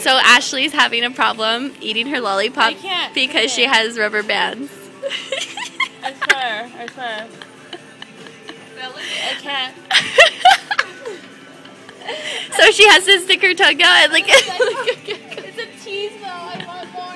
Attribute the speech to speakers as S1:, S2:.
S1: So Ashley's having a problem eating her lollipop because she has rubber bands.
S2: I swear. I swear. I can't.
S1: so she has to stick her tongue out and like.
S2: It's a tease though. I want more.